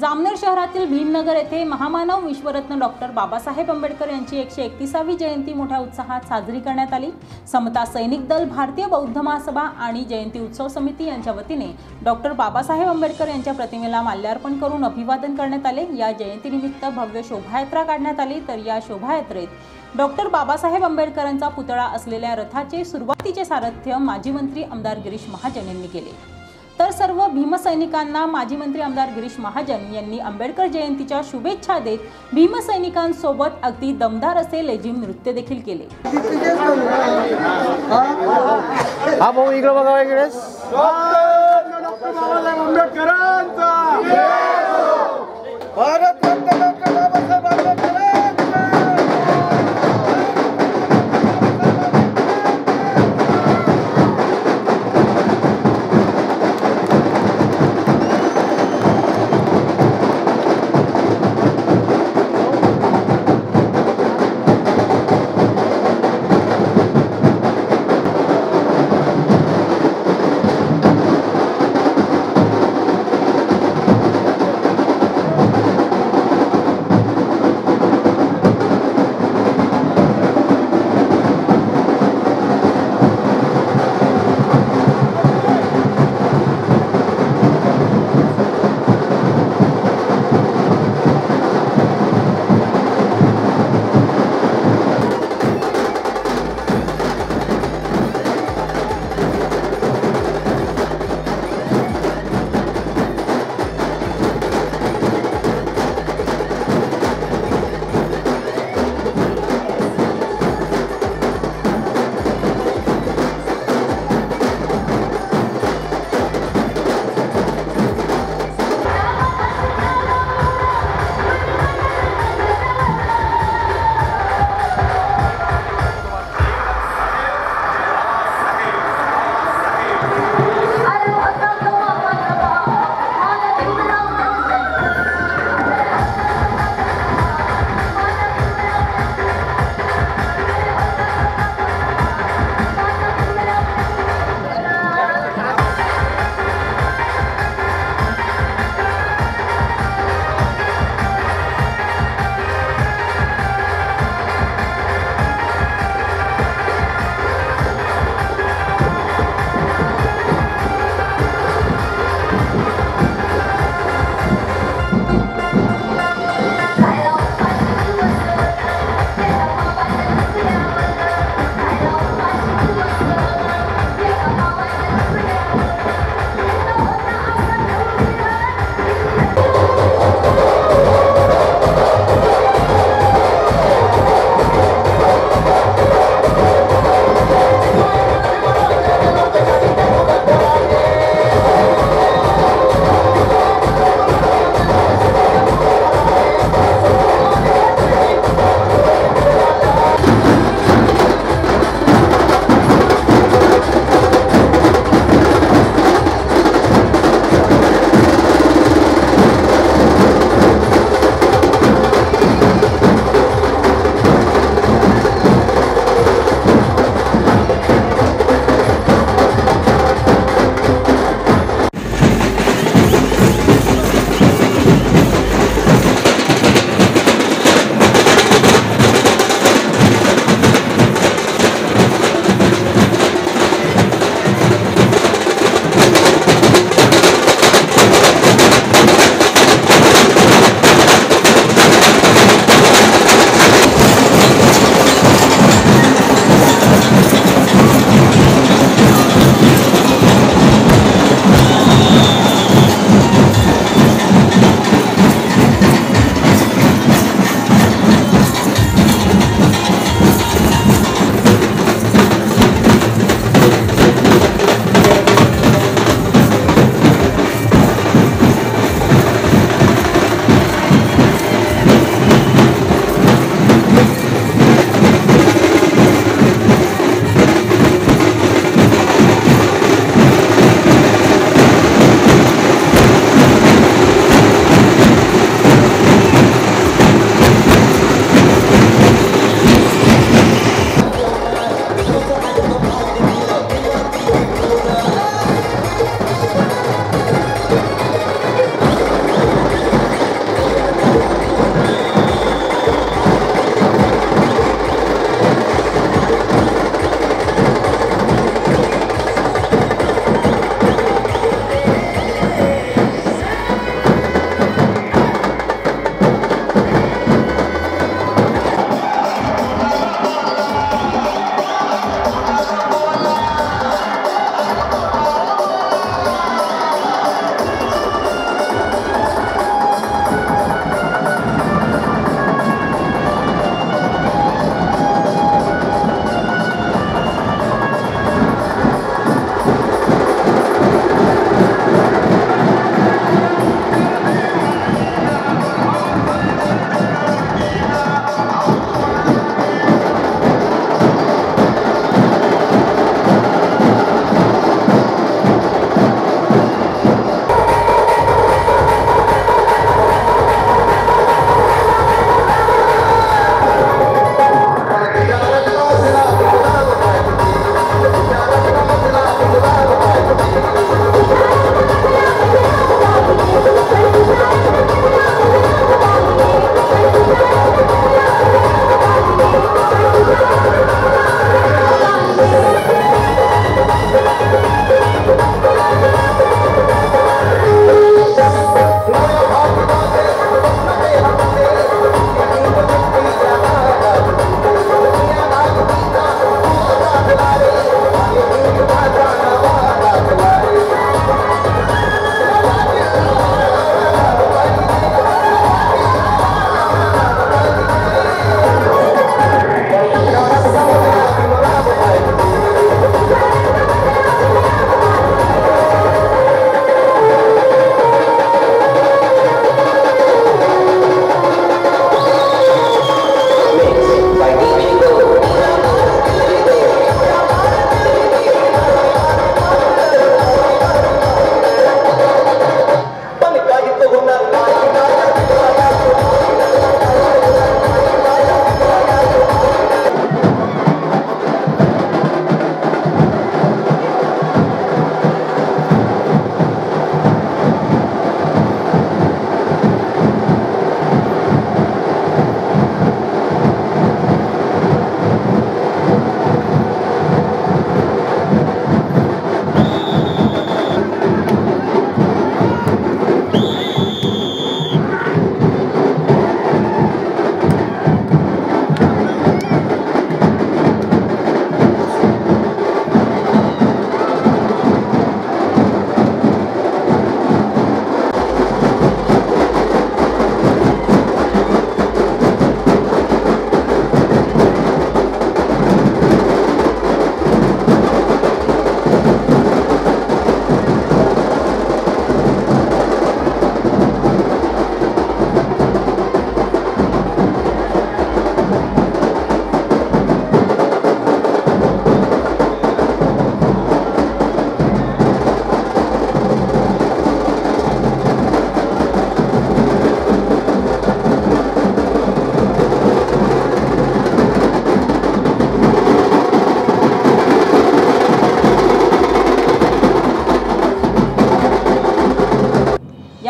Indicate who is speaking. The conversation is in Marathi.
Speaker 1: जामनेर शहरातील भीमनगर येथे महामानव विश्वरत्न डॉक्टर बाबासाहेब आंबेडकर यांची एकशे एकतीसावी जयंती मोठ्या उत्साहात साजरी करण्यात आली. समता सैनिक दल भारतीय बौद्ध महासभा आणि जयंती उत्सव समिती यांच्या वतीने डॉक्टर बाबासाहेब आंबेडकर यांच्या प्रतिमेला माल्यार्पण करून अभिवादन करण्यात आले. या जयंतीनिमित्त भव्य शोभायात्रा काढण्यात आली. तर या शोभायात्रेत डॉक्टर बाबासाहेब आंबेडकरांचा पुतळा असलेल्या रथाचे सुरुवातीचे सारथ्य माजी मंत्री आमदार गिरीश महाजन यांनी केले. तर सर्व भीमसैनिकांना माजी मंत्री आमदार गिरीश महाजन यांनी आंबेडकर जयंतीच्या शुभेच्छा देत भीमसैनिकांसोबत अगदी दमदार असे लेझिम नृत्य देखील केले.
Speaker 2: हा भाऊ इकडे बघा इकडेच भारत